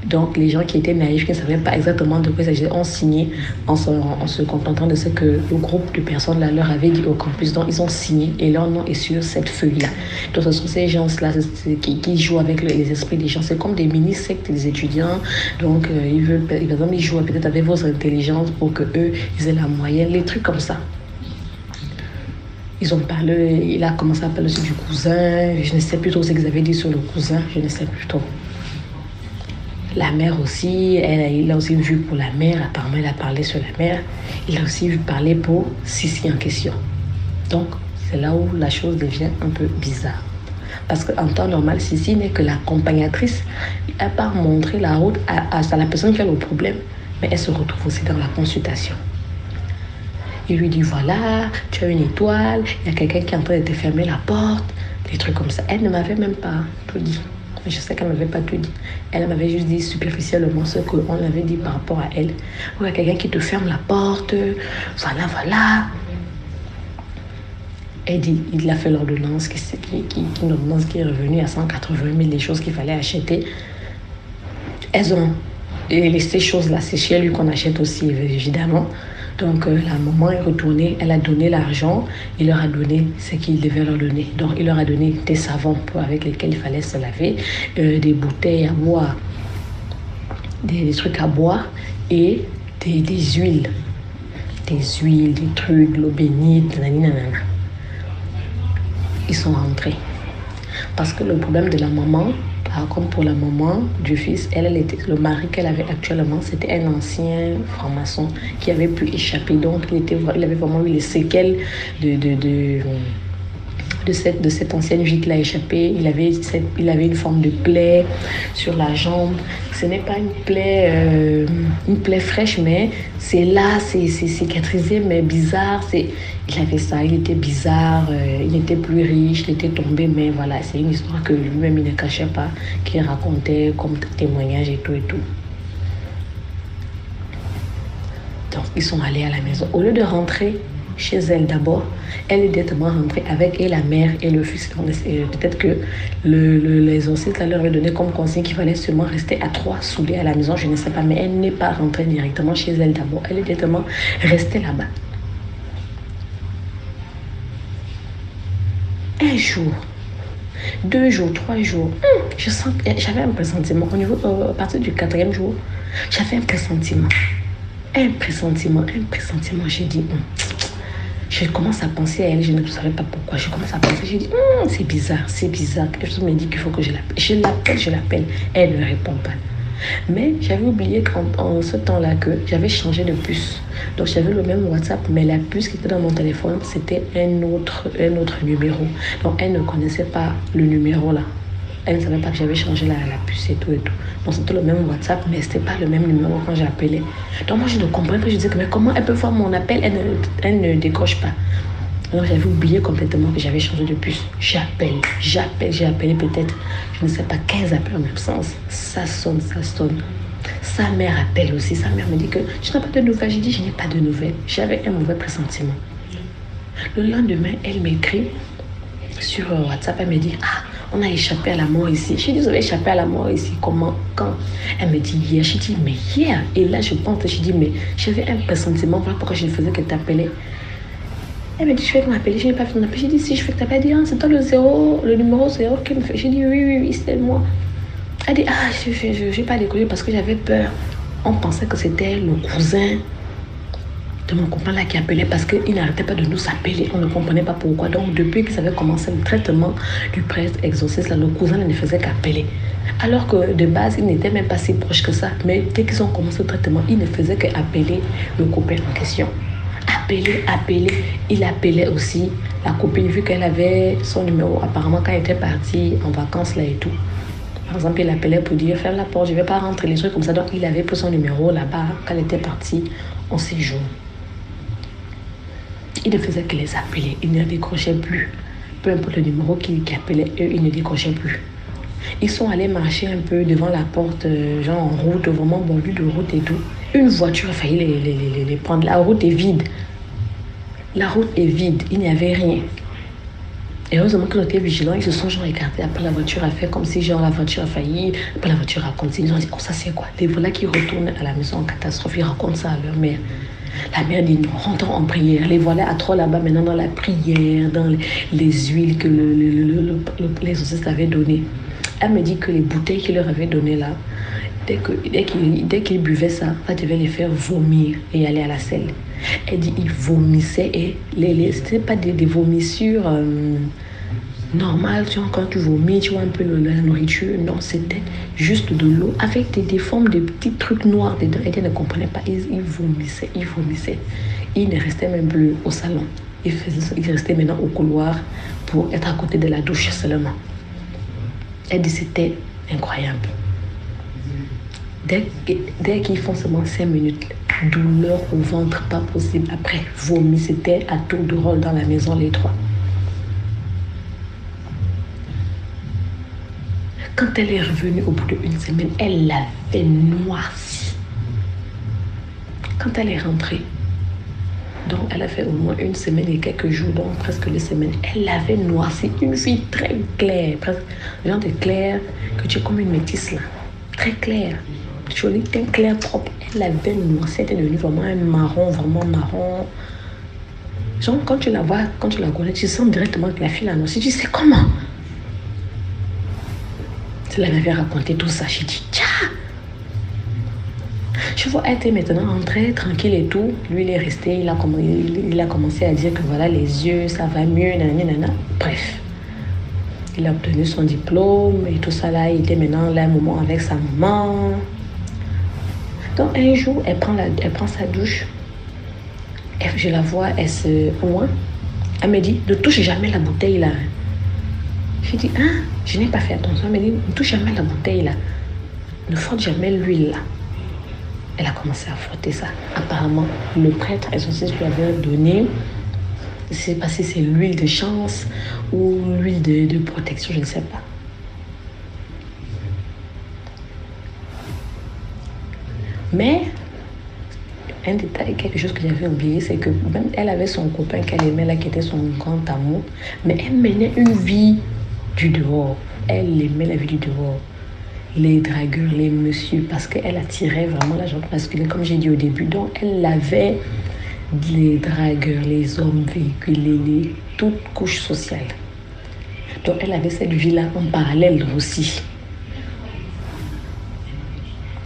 Donc les gens qui étaient naïfs, qui ne savaient pas exactement de quoi il s'agissait, ont signé en se, en se contentant de ce que le groupe de personnes là leur avait dit au campus. Donc ils ont signé et leur nom est sur cette feuille-là. Donc ce sont ces gens-là qui, jouent avec le- les esprits des gens. C'est comme des mini-sectes des étudiants. Donc euh, ils veulent, par exemple, ils jouent peut-être avec vos intelligences pour que eux ils aient la moyenne, les trucs comme ça. Ils ont parlé, il a commencé à parler aussi du cousin. Je ne sais plus trop ce qu'ils avaient dit sur le cousin, je ne sais plus trop. La mère aussi, elle, il a aussi vu pour la mère, apparemment il a parlé sur la mère. Il a aussi vu parler pour Sissi en question. Donc c'est là où la chose devient un peu bizarre. Parce qu'en temps normal, Sissi n'est que l'accompagnatrice. Elle part montrer la route à, à- à la personne qui a le problème, mais elle se retrouve aussi dans la consultation. Il lui dit voilà, tu as une étoile, il y a quelqu'un qui est en train de te fermer la porte, des trucs comme ça. Elle ne m'avait même pas tout dit. Je sais qu'elle ne m'avait pas tout dit. Elle m'avait juste dit superficiellement ce qu'on avait dit par rapport à elle. Y a quelqu'un qui te ferme la porte, voilà, voilà. Elle dit, il a fait l'ordonnance, qui- une ordonnance qui est revenue à 180 000, des choses qu'il fallait acheter. Elles ont et ces choses-là, c'est chez lui qu'on achète aussi, évidemment. Donc euh, la maman est retournée, elle a donné l'argent, il leur a donné ce qu'il devait leur donner. Donc il leur a donné des savons pour- avec lesquels il fallait se laver, euh, des bouteilles à boire, des, trucs à boire et des, huiles. Des huiles, des trucs, l'eau bénite, nanana. Ils sont rentrés. Parce que le problème de la maman, contre pour la maman du fils, elle, était, le mari qu'elle avait actuellement, c'était un ancien franc-maçon qui avait pu échapper. Donc il, avait vraiment eu les séquelles de, de, de cette, de cette ancienne vie qu'il a échappé. Il avait, cette- il avait une forme de plaie sur la jambe. Ce n'est pas une plaie, euh, une plaie fraîche, mais c'est là, c'est cicatrisé, mais bizarre. Il avait ça, il était bizarre, euh, il n'était plus riche, il était tombé, mais voilà, c'est une histoire que lui-même il ne cachait pas, qu'il racontait comme témoignage et tout et tout. Donc, ils sont allés à la maison. Au lieu de rentrer chez elle d'abord, elle est directement rentrée avec la mère et le fils. Euh, Peut-être que le, le, les anciens leur avaient donné comme consigne qu'il fallait seulement rester à trois soudés à la maison, je ne sais pas, mais elle n'est pas rentrée directement chez elle d'abord. Elle est directement restée là-bas. Un jour, deux jours, trois jours, hum, je sens j'avais un pressentiment. Au niveau, euh, à partir du quatrième jour, j'avais un pressentiment. Un pressentiment, un pressentiment. J'ai dit, hum, je commence à penser à elle, je ne savais pas pourquoi. Je commence à penser, j'ai dit, Hum, c'est bizarre, c'est bizarre. Quelque me dit qu'il faut que je l'appelle. Je l'appelle, je l'appelle. Elle ne répond pas. Mais j'avais oublié en ce temps-là que j'avais changé de puce. Donc j'avais le même WhatsApp, mais la puce qui était dans mon téléphone, c'était un autre, un autre numéro. Donc elle ne connaissait pas le numéro là. Elle ne savait pas que j'avais changé la, la puce et tout et tout. Donc c'était le même WhatsApp, mais c'était pas le même numéro quand j'appelais. Donc moi je ne comprenais pas. Je disais que mais comment elle peut voir mon appel? Elle ne, elle ne décroche pas. Alors j'avais oublié complètement que j'avais changé de puce. J'appelle, j'appelle, j'ai appelé peut-être, je ne sais pas, 15 appels en absence. Ça sonne, ça sonne. Sa mère appelle aussi. Sa mère me dit que je n'ai pas de nouvelles. J'ai dit, je n'ai pas de nouvelles. J'avais un mauvais pressentiment. Le lendemain, elle m'écrit sur euh, WhatsApp. Elle me dit, ah, on a échappé à la mort ici. J'ai dit, vous avez échappé à la mort ici. Comment Quand? Elle me dit, hier. J'ai dit, mais hier. Et là, je pense, j'ai dit, mais j'avais un pressentiment. Voilà pourquoi je ne faisais que t'appeler. Elle me dit, je vais m'appeler, je n'ai pas fait ton appel. J'ai dit, si je fais que t'appelles, elle dit, ah, c'est toi le zéro, le numéro zéro qui me fait. J'ai dit, oui, oui, oui, c'est moi. Elle dit, ah, je n'ai pas décollé parce que j'avais peur. On pensait que c'était le cousin mon copain là qui appelait parce qu'il n'arrêtait pas de nous appeler. On ne comprenait pas pourquoi. Donc, depuis qu'ils avaient commencé le traitement du prêtre exorciste, là, le cousin ne faisait qu'appeler. Alors que de base, il n'était même pas si proche que ça. Mais dès qu'ils ont commencé le traitement, il ne faisait qu'appeler le copain en question. Appeler, appeler. Il appelait aussi la copine, vu qu'elle avait son numéro, apparemment, quand elle était partie en vacances là et tout. Par exemple, il appelait pour dire ferme la porte, je ne vais pas rentrer, les trucs comme ça. Donc, il avait pris son numéro là-bas quand elle était partie en séjour. Il ne faisait que les appeler, il ne décrochait plus. Peu importe le numéro qui, qui appelait, eux, ils ne décrochaient plus. Ils sont allés marcher un peu devant la porte, euh, genre en route, vraiment bordure de route et tout. Une voiture a failli les, les, les, les prendre. La route est vide. La route est vide, il n'y avait rien. Et heureusement qu'ils ont été vigilants, ils se sont genre écartés. Après, la voiture a fait comme si genre la voiture a failli. Après, la voiture a continué. Ils ont dit, oh, ça c'est quoi? Les voilà qui retournent à la maison en catastrophe. Ils racontent ça à leur mère. La mère dit, non, rentrons en prière. Les voilà à trois là-bas maintenant dans la prière, dans les, les huiles que le, le, le, le, les exorcistes avaient données. Elle me dit que les bouteilles qu'il leur avait données là, dès qu'ils dès qu dès qu buvaient ça, ça devait les faire vomir et aller à la selle. Elle dit ils vomissaient et les, les, c'était pas des, des vomissures euh, normales, tu vois, quand tu vomis, tu vois un peu la nourriture. Non, c'était juste de l'eau avec des, formes de petits trucs noirs dedans. Et ne comprenait pas. Ils, ils vomissaient, ils vomissaient. Ils ne restaient même plus au salon. Ils, faisaient, restaient maintenant au couloir pour être à côté de la douche seulement. Elle dit c'était incroyable. Dès, dès qu'ils font seulement 5 minutes, douleur au ventre, pas possible. Après, vomi, c'était à tour de rôle dans la maison, les trois. Quand elle est revenue au bout d'une semaine, elle l'avait noirci. Quand elle est rentrée, donc elle a fait au moins une semaine et quelques jours, donc presque deux semaines, elle l'avait noirci. Une fille très claire, presque genre de clair, que tu es comme une métisse là. Très claire jolie, teint clair, propre. Elle avait noirci, elle était devenue vraiment un marron, vraiment marron. Genre, quand tu la vois, quand tu la connais, tu sens directement que la fille a noirci. Tu sais comment? Elle m'avait raconté tout ça. J'ai dit, tiens Je vois, elle était maintenant entrée, tranquille et tout. Lui, il est resté, il a, commencé à dire que voilà, les yeux, ça va mieux, nanana. Bref. Il a obtenu son diplôme et tout ça là. Il était maintenant là un moment avec sa maman. Donc un jour, elle prend, la, elle prend sa douche. Je la vois, elle se loin. Elle me dit, ne touche jamais la bouteille là. Je dis, ah, je n'ai pas fait attention. Elle me dit, ne touche jamais la bouteille là. Ne frotte jamais l'huile là. Elle a commencé à frotter ça. Apparemment, le prêtre exorciste lui avait donné, je ne sais pas si c'est l'huile de chance ou l'huile de, de protection, je ne sais pas. Mais un détail, quelque chose que j'avais oublié, c'est que même elle avait son copain qu'elle aimait là, qui était son grand amour, mais elle menait une vie du dehors. Elle aimait la vie du dehors. Les dragueurs, les messieurs, parce qu'elle attirait vraiment la gente masculine, comme j'ai dit au début. Donc elle avait les dragueurs, les hommes véhiculés, les, toutes couches sociales. Donc elle avait cette vie-là en parallèle aussi.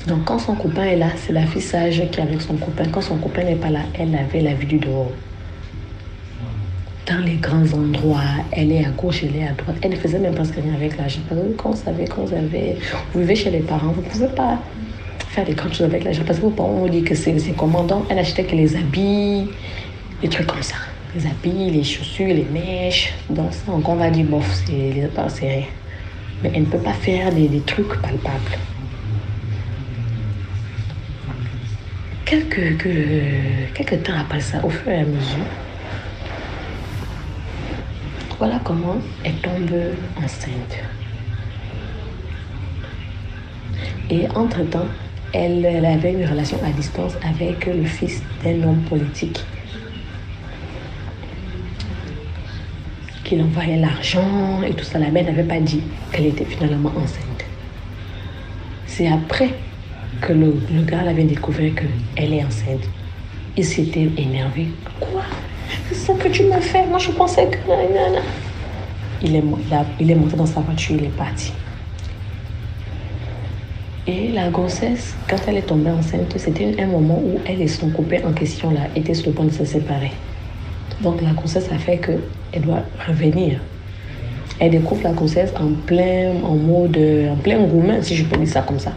Donc quand son copain est là, c'est la fille sage qui est avec son copain. Quand son copain n'est pas là, elle avait la vie du dehors. Dans les grands endroits, elle est à gauche, elle est à droite. Elle ne faisait même presque rien avec l'argent. Quand vous savez, quand vous, avez, vous vivez chez les parents, vous ne pouvez pas faire des grandes choses avec l'argent. Parce que vos parents ont dit que c'est commandant. Elle achetait que les habits, des trucs comme ça. Les habits, les chaussures, les mèches. Donc ça, on va dire, bof, c'est rien. Mais elle ne peut pas faire des, des trucs palpables. Quelques, que, quelques temps après ça, au fur et à mesure, voilà comment elle tombe enceinte. Et entre-temps, elle, avait une relation à distance avec le fils d'un homme politique qui envoyait l'argent et tout ça. La mère n'avait pas dit qu'elle était finalement enceinte. C'est après que le, gars avait découvert qu'elle est enceinte. Il s'était énervé. C'est ça que tu m'as fait? Moi, je pensais que... Il est monté dans sa voiture, il est parti. Et la grossesse, quand elle est tombée enceinte, c'était un moment où elle et son copain en question là étaient sur le point de se séparer. Donc la grossesse a fait qu'elle doit revenir. Elle découvre la grossesse en plein, en mode, en plein gourmand, si je peux dire ça comme ça.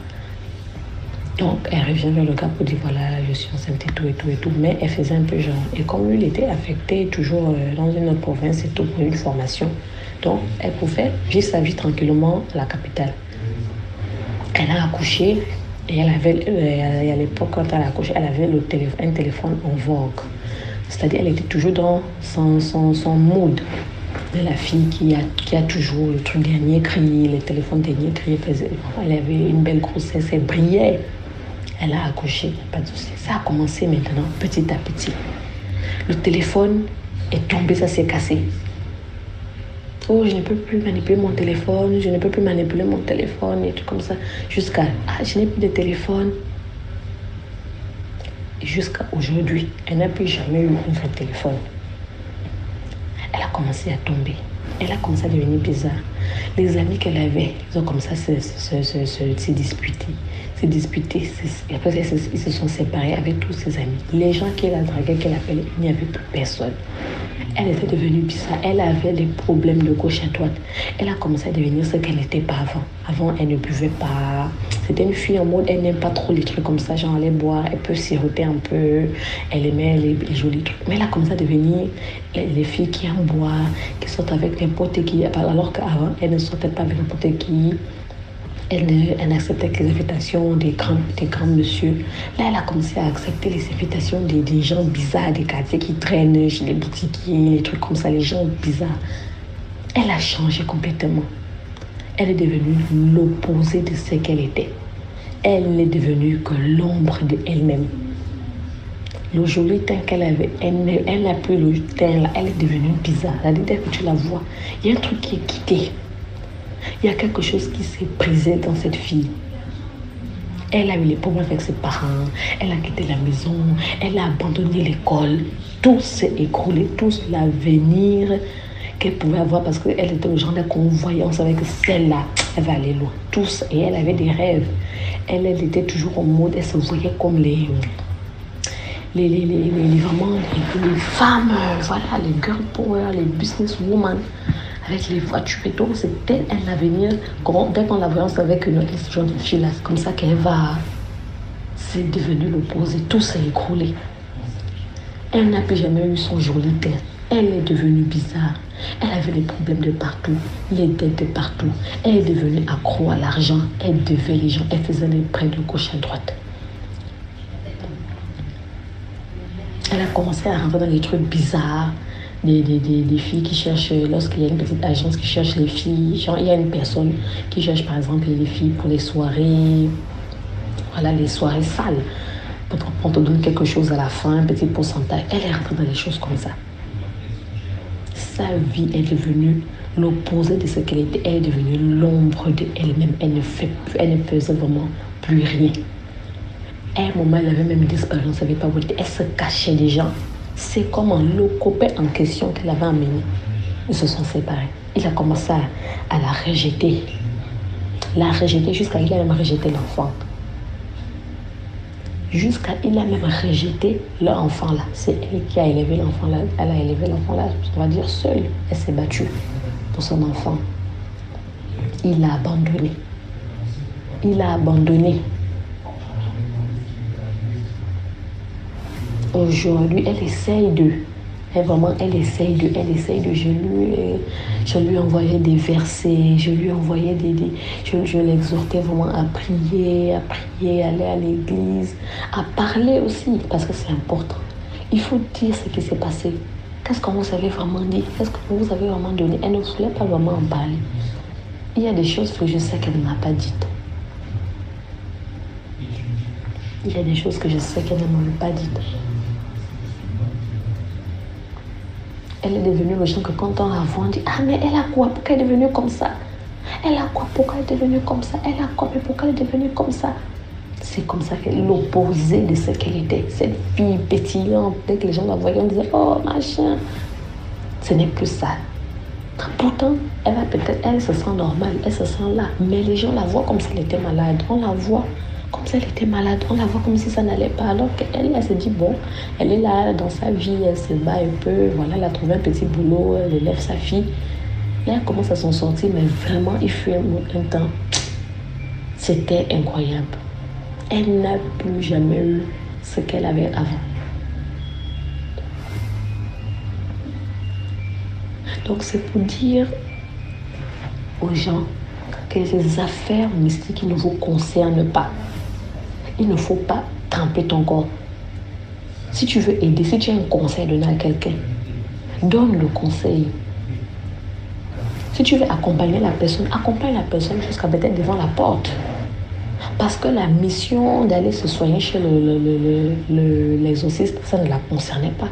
Donc elle revient vers le gars pour dire voilà, enceinte et tout et tout et tout. Mais elle faisait un peu genre. Et comme il était affecté toujours euh, dans une autre province et tout pour une formation. Donc elle pouvait vivre sa vie tranquillement à la capitale. Elle a accouché et elle avait, euh, à l'époque, quand elle a accouché, elle avait le téléphone, un téléphone en vogue. C'est-à-dire, elle était toujours dans son, son, son mood de la fille qui a, qui a toujours le truc dernier cri, le téléphone dernier cri. Elle avait une belle grossesse, elle brillait. Elle a accouché, pas de souci. Ça a commencé maintenant, petit à petit. Le téléphone est tombé, ça s'est cassé. Oh, je ne peux plus manipuler mon téléphone, je ne peux plus manipuler mon téléphone et tout comme ça. Jusqu'à, ah, je n'ai plus de téléphone. Jusqu'à aujourd'hui, elle n'a plus jamais eu un vrai téléphone. Elle a commencé à tomber. Elle a commencé à devenir bizarre. Les amis qu'elle avait, ils ont commencé à se, se, se, se- se disputer. Se disputer. se- Et après, ils se, sont séparés avec tous ses amis. Les gens qu'elle a dragués, qu'elle appelait, il n'y avait plus personne. Elle était devenue bizarre. Elle avait des problèmes de gauche à droite. Elle a commencé à devenir ce qu'elle n'était pas avant. Avant, elle ne buvait pas. C'était une fille en mode, elle n'aime pas trop les trucs comme ça. Genre, aller boire, elle peut siroter un peu. Elle aimait les, jolis trucs. Mais elle a commencé à devenir les, les filles qui aiment boire, qui sortent avec n'importe qui. Alors qu'avant, elle ne sortait pas avec n'importe qui. Elle, elle n'acceptait que les invitations des grands, des grands monsieur. Là, elle a commencé à accepter les invitations des, gens bizarres, des quartiers qui traînent chez les boutiquiers, les trucs comme ça, les gens bizarres. Elle a changé complètement. Elle est devenue l'opposé de ce qu'elle était. Elle n'est devenue que l'ombre de elle-même. Le joli teint qu'elle avait, elle n'a plus le teint elle est devenue bizarre. Dès que tu la vois, il y a un truc qui est quitté. Il y a quelque chose qui s'est brisé dans cette fille. Elle a eu les problèmes avec ses parents, elle a quitté la maison, elle a abandonné l'école. Tout s'est écroulé, tout l'avenir qu'elle pouvait avoir parce qu'elle était au genre de convoyant, on savait que celle-là, elle va aller loin. Tous, et elle avait des rêves. Elle, elle était toujours en mode, elle se voyait comme les, les, les, les, les- vraiment les, femmes, euh, voilà, les girl power, les businesswomen, avec les voitures et tout. C'était un avenir. Dès qu'on la voyait, on savait que notre de fille c'est comme ça qu'elle va. C'est devenu l'opposé. Tout s'est écroulé. Elle n'a plus jamais eu son joli teint. Elle est devenue bizarre. Elle avait des problèmes de partout, les dettes de partout. Elle est devenue accro à l'argent. Elle devait les gens. Elle faisait des prêts de gauche à droite. Elle a commencé à rentrer dans les trucs bizarres. Des, filles qui cherchent, lorsqu'il y a une petite agence qui cherche les filles, il y a une personne qui cherche par exemple les filles pour les soirées, voilà, les soirées sales. On te donne quelque chose à la fin, un petit pourcentage. Elle est rentrée dans des choses comme ça. Sa vie est devenue l'opposé de ce qu'elle était. Elle est devenue l'ombre de elle-même. Elle ne fait elle ne faisait vraiment plus rien. À un moment, elle avait même disparu, on ne savait pas où elle était. Elle se cachait des gens. C'est comme le copain en question qu'elle avait amené. Ils se sont séparés. Il a commencé à, à la rejeter. La rejeter jusqu'à il a même rejeté l'enfant. Jusqu'à il a même rejeté leur enfant là. C'est elle qui a élevé l'enfant là. Elle a élevé l'enfant là, on va dire seule. Elle s'est battue pour son enfant. Il l'a abandonné. Il l'a abandonné. Aujourd'hui, elle essaye de. Elle, vraiment, elle essaye de. Elle essaye de. Je lui, je lui envoyais des versets. Je lui envoyais des. des je je l'exhortais vraiment à prier, à prier, à aller à l'église, à parler aussi, parce que c'est important. Il faut dire ce qui s'est passé. Qu'est-ce que vous avez vraiment dit? Qu'est-ce que vous avez vraiment donné? Elle ne voulait pas vraiment en parler. Il y a des choses que je sais qu'elle ne m'a pas dites. Il y a des choses que je sais qu'elle ne m'avait pas dites. Elle est devenue le genre que quand on la voit, on dit Ah, mais elle a quoi? Pourquoi elle est devenue comme ça? Elle a quoi? Pourquoi elle est devenue comme ça? Elle a quoi? Mais pourquoi elle est devenue comme ça? C'est comme ça qu'elle est l'opposé de ce qu'elle était. Cette fille pétillante, dès que les gens la voyaient, on disait Oh, machin. Ce n'est plus ça. Pourtant, elle va peut-être, elle se sent normale, elle se sent là. Mais les gens la voient comme si elle était malade. On la voit comme si elle était malade. On la voit comme si ça n'allait pas. Alors qu'elle, elle se dit, bon, elle est là dans sa vie, elle se bat un peu. Voilà, elle a trouvé un petit boulot, elle élève sa fille. Là, elle commence à s'en sortir, mais vraiment, il fut un, un temps. C'était incroyable. Elle n'a plus jamais eu ce qu'elle avait avant. Donc c'est pour dire aux gens que ces affaires mystiques ne vous concernent pas. Il ne faut pas tremper ton corps. Si tu veux aider, si tu as un conseil à donner à quelqu'un, donne le conseil. Si tu veux accompagner la personne, accompagne la personne jusqu'à peut-être devant la porte. Parce que la mission d'aller se soigner chez l'exorciste, ça ne la concernait pas.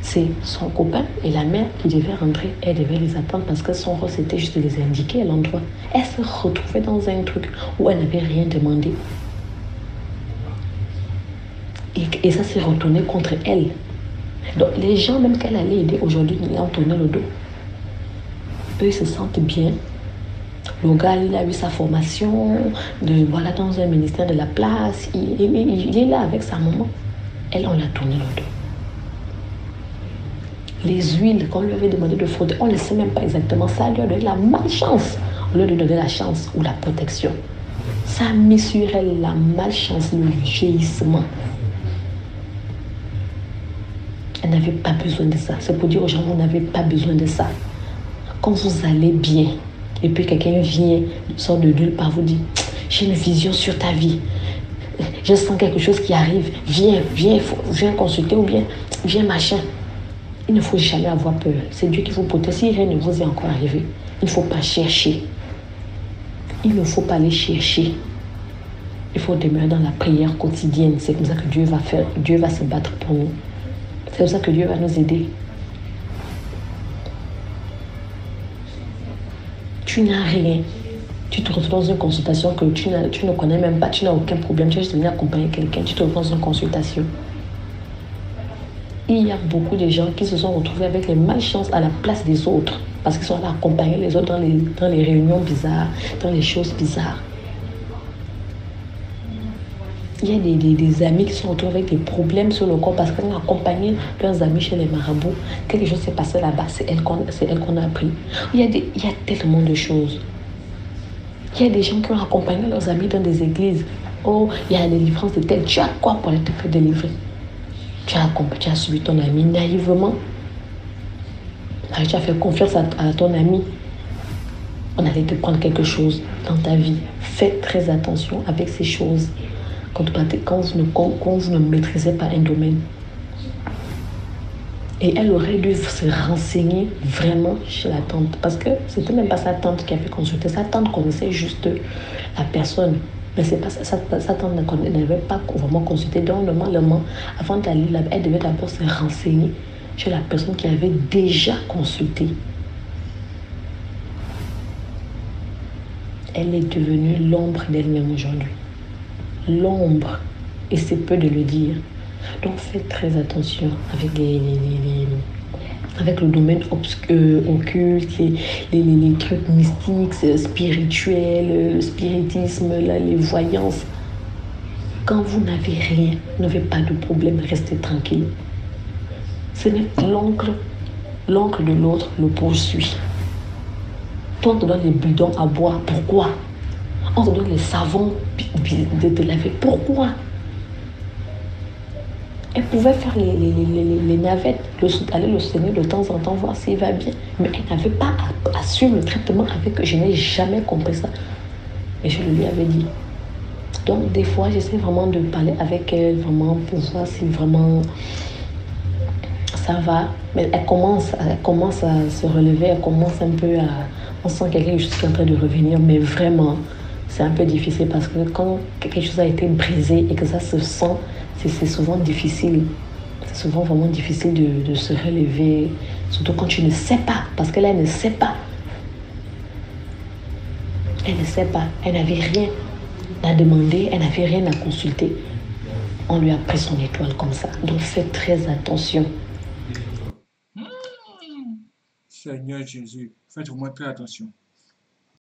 C'est son copain et la mère qui devaient rentrer. Elle devait les attendre parce que son rôle c'était juste de les indiquer à l'endroit. Elle se retrouvait dans un truc où elle n'avait rien demandé. Et, ça s'est retourné contre elle. Donc les gens même qu'elle allait aider aujourd'hui, ils ont tourné le dos. Eux, ils se sentent bien. Le gars, il a eu sa formation de, voilà, dans un ministère de la place. Il est là avec sa maman. Elle, on l'a tourné le dos. Les huiles qu'on lui avait demandé de frotter, on ne sait même pas exactement. Ça lui a donné la malchance au lieu de donner la chance ou la protection. Ça a mis sur elle la malchance, le vieillissement. Elle n'avait pas besoin de ça. C'est pour dire aux gens, vous n'avez pas besoin de ça. Quand vous allez bien, et puis quelqu'un vient, sort de nulle part, vous dit, j'ai une vision sur ta vie. Je sens quelque chose qui arrive. Viens, viens, viens consulter ou bien viens machin. Il ne faut jamais avoir peur. C'est Dieu qui vous protège. Si rien ne vous est encore arrivé, il ne faut pas chercher. Il ne faut pas aller chercher. Il faut demeurer dans la prière quotidienne. C'est comme ça que Dieu va faire. Dieu va se battre pour nous. C'est comme ça que Dieu va nous aider. Tu n'as rien. Tu te retrouves dans une consultation que tu, tu ne connais même pas, tu n'as aucun problème, tu es juste venu accompagner quelqu'un, tu te retrouves dans une consultation. Il y a beaucoup de gens qui se sont retrouvés avec les malchances à la place des autres, parce qu'ils sont allés accompagner les autres dans les, dans les réunions bizarres, dans les choses bizarres. Il y a des, des- amis qui sont retrouvés avec des problèmes sur le corps parce qu'ils ont accompagné leurs amis chez les marabouts. Quelque chose s'est passé là-bas, c'est elle qu'on a appris. Il y, a des, il y a tellement de choses. Il y a des gens qui ont accompagné leurs amis dans des églises. Oh, il y a la délivrance de tel. Tu as quoi pour te faire délivrer? Tu as, tu as suivi ton ami naïvement. Tu as fait confiance à, à ton ami. On allait te prendre quelque chose dans ta vie. Faites très attention avec ces choses quand, vous ne, quand- ne maîtrisez pas un domaine. Et elle aurait dû se renseigner vraiment chez la tante. Parce que c'était même pas sa tante qui avait consulté. Sa tante connaissait juste la personne. Mais c'est pas. Sa, sa tante n'avait pas vraiment consulté. Donc, normalement, avant d'aller là elle devait d'abord se renseigner chez la personne qui avait déjà consulté. Elle est devenue l'ombre d'elle-même aujourd'hui. L'ombre. Et c'est peu de le dire. Donc faites très attention avec les, avec le domaine obscur, occulte, les, les- trucs mystiques, euh, spirituels, le spiritisme, là, les voyances. Quand vous n'avez rien, n'avez pas de problème, restez tranquille. Ce n'est l'oncle, l'oncle de l'autre le poursuit. Toi, on te donne les bidons à boire. Pourquoi? On te donne les savons de te laver. Pourquoi? Elle pouvait faire les, les- les- navettes, le, aller le soigner de temps en temps, voir s'il va bien. Mais elle n'avait pas à, suivre le traitement avec eux. Je n'ai jamais compris ça. Et je lui avais dit. Donc, des fois, j'essaie vraiment de parler avec elle, vraiment pour voir si vraiment ça va. Mais elle commence, elle commence à se relever, elle commence un peu à. On sent qui est en train de revenir, mais vraiment, c'est un peu difficile parce que quand quelque chose a été brisé et que ça se sent, c'est souvent difficile. C'est souvent vraiment difficile de, se relever, surtout quand tu ne sais pas, parce qu'elle elle ne sait pas. Elle ne sait pas, elle n'avait rien à demander, elle n'avait rien à consulter. On lui a pris son étoile comme ça. Donc faites très attention. Seigneur Jésus, faites vraiment très attention.